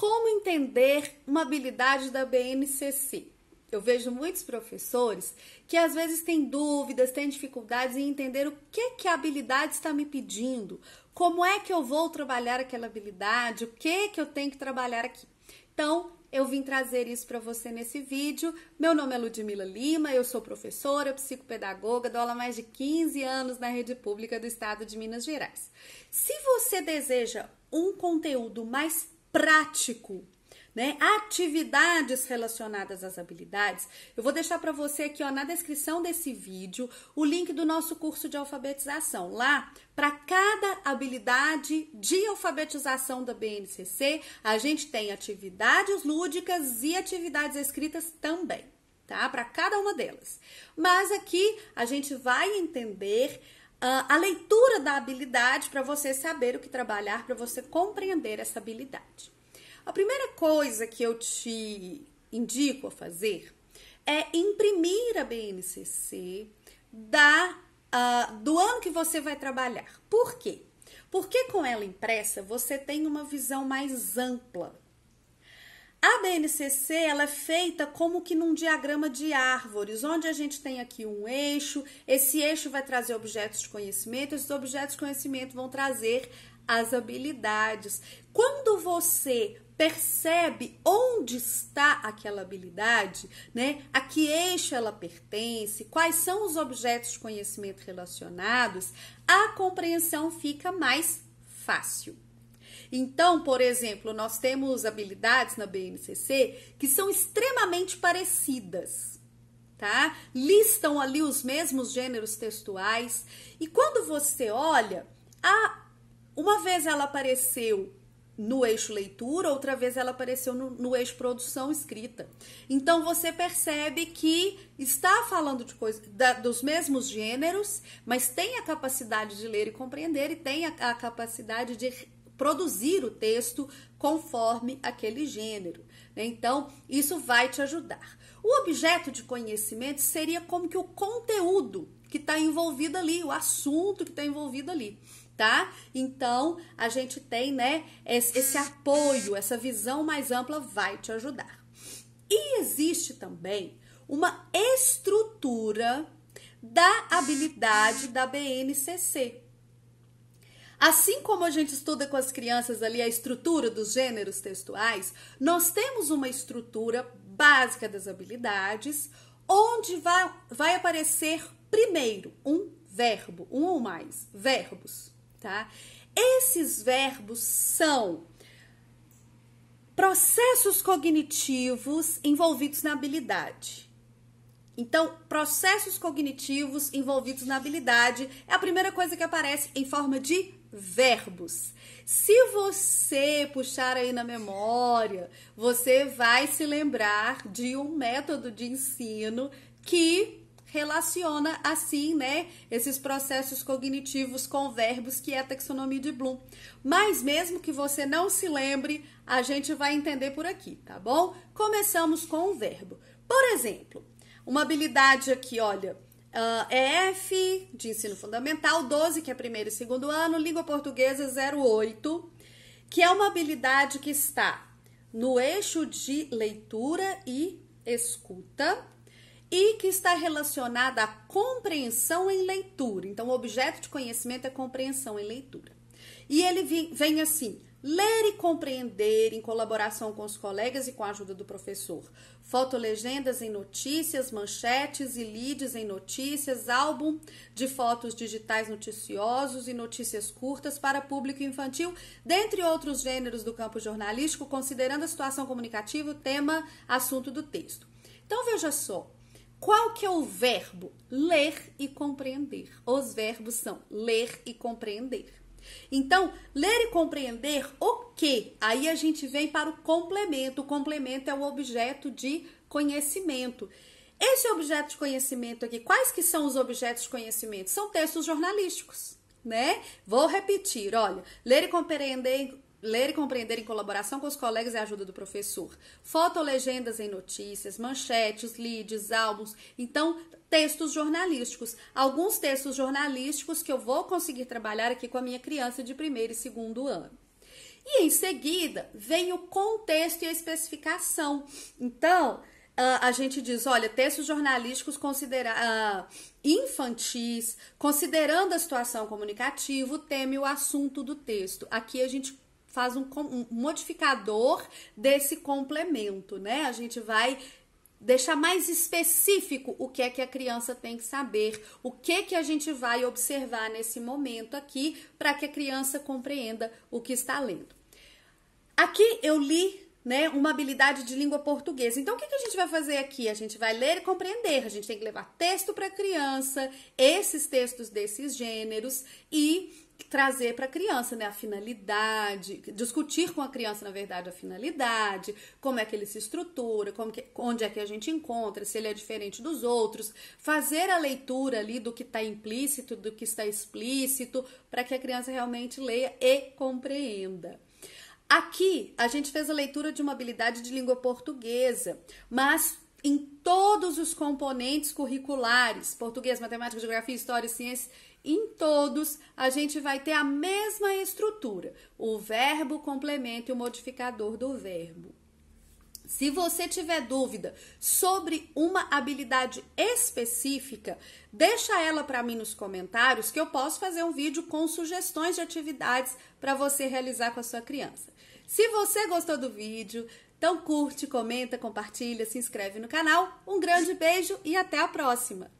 Como entender uma habilidade da BNCC? Eu vejo muitos professores que às vezes têm dúvidas, têm dificuldades em entender o que, que a habilidade está me pedindo, como é que eu vou trabalhar aquela habilidade, o que, que eu tenho que trabalhar aqui. Então, eu vim trazer isso para você nesse vídeo. Meu nome é Ludmila Lima, eu sou professora, psicopedagoga, dou aula há mais de 15 anos na rede pública do estado de Minas Gerais. Se você deseja um conteúdo mais prático, né? Atividades relacionadas às habilidades. Eu vou deixar para você aqui, ó, na descrição desse vídeo, o link do nosso curso de alfabetização. Lá, para cada habilidade de alfabetização da BNCC, a gente tem atividades lúdicas e atividades escritas também, tá? Para cada uma delas. Mas aqui a gente vai entender a leitura da habilidade para você saber o que trabalhar, para você compreender essa habilidade. A primeira coisa que eu te indico a fazer é imprimir a BNCC da, uh, do ano que você vai trabalhar. Por quê? Porque com ela impressa você tem uma visão mais ampla. A BNCC ela é feita como que num diagrama de árvores, onde a gente tem aqui um eixo, esse eixo vai trazer objetos de conhecimento, esses objetos de conhecimento vão trazer as habilidades. Quando você percebe onde está aquela habilidade, né? A que eixo ela pertence, quais são os objetos de conhecimento relacionados, a compreensão fica mais fácil. Então, por exemplo, nós temos habilidades na BNCC que são extremamente parecidas, tá? Listam ali os mesmos gêneros textuais e quando você olha, a uma vez ela apareceu no eixo leitura, outra vez ela apareceu no, no, eixo produção escrita. Então você percebe que está falando de coisas dos mesmos gêneros, mas tem a capacidade de ler e compreender e tem a, a capacidade de produzir o texto conforme aquele gênero. Né? Então, isso vai te ajudar. O objeto de conhecimento seria como que o conteúdo que está envolvido ali, o assunto que está envolvido ali tá? Então, a gente tem, né, esse, apoio, essa visão mais ampla vai te ajudar. E existe também uma estrutura da habilidade da BNCC. Assim como a gente estuda com as crianças ali a estrutura dos gêneros textuais, nós temos uma estrutura básica das habilidades, onde vai, vai aparecer primeiro um verbo, um ou mais verbos tá? Esses verbos são processos cognitivos envolvidos na habilidade. Então, processos cognitivos envolvidos na habilidade é a primeira coisa que aparece em forma de verbos. Se você puxar aí na memória, você vai se lembrar de um método de ensino que relaciona assim, né, esses processos cognitivos com verbos que é a taxonomia de Bloom. Mas mesmo que você não se lembre, a gente vai entender por aqui, tá bom? Começamos com o verbo. Por exemplo, uma habilidade aqui, olha, uh, é F de ensino fundamental, 12, que é primeiro e segundo ano, língua portuguesa 08, que é uma habilidade que está no eixo de leitura e escuta e que está relacionada à compreensão em leitura. Então, o objeto de conhecimento é compreensão em leitura. E ele vem assim: ler e compreender em colaboração com os colegas e com a ajuda do professor. Fotolegendas em notícias, manchetes e leads em notícias, álbum de fotos digitais noticiosos e notícias curtas para público infantil, dentre outros gêneros do campo jornalístico, considerando a situação comunicativa, o tema, assunto do texto. Então veja só, qual que é o verbo? Ler e compreender. Os verbos são ler e compreender. Então, ler e compreender o que? Aí a gente vem para o complemento. O complemento é o objeto de conhecimento. Esse objeto de conhecimento aqui, quais que são os objetos de conhecimento? São textos jornalísticos, né? Vou repetir, olha, ler e compreender Ler e compreender em colaboração com os colegas e a ajuda do professor. Fotolegendas em notícias, manchetes, leads, álbuns. Então, textos jornalísticos. Alguns textos jornalísticos que eu vou conseguir trabalhar aqui com a minha criança de primeiro e segundo ano. E em seguida vem o contexto e a especificação. Então, Uh, a gente diz, olha, textos jornalísticos considera uh, infantis, considerando a situação comunicativa, o tema e o assunto do texto. Aqui a gente faz um, um modificador desse complemento, né? A gente vai deixar mais específico o que é que a criança tem que saber, o que que a gente vai observar nesse momento aqui para que a criança compreenda o que está lendo. Aqui eu li né, uma habilidade de língua portuguesa. Então, o que, que a gente vai fazer aqui? A gente vai ler e compreender. A gente tem que levar texto para a criança, esses textos desses gêneros e trazer para a criança, né, a finalidade, discutir com a criança, na verdade, a finalidade, como é que ele se estrutura, como que, onde é que a gente encontra, se ele é diferente dos outros, fazer a leitura ali do que está implícito, do que está explícito, para que a criança realmente leia e compreenda. Aqui a gente fez a leitura de uma habilidade de língua portuguesa, mas em todos os componentes curriculares, português, matemática, geografia, história, ciência, em todos a gente vai ter a mesma estrutura: o verbo, o complemento e o modificador do verbo. Se você tiver dúvida sobre uma habilidade específica, deixa ela para mim nos comentários que eu posso fazer um vídeo com sugestões de atividades para você realizar com a sua criança. Se você gostou do vídeo, então curte, comenta, compartilha, se inscreve no canal. Um grande beijo e até a próxima!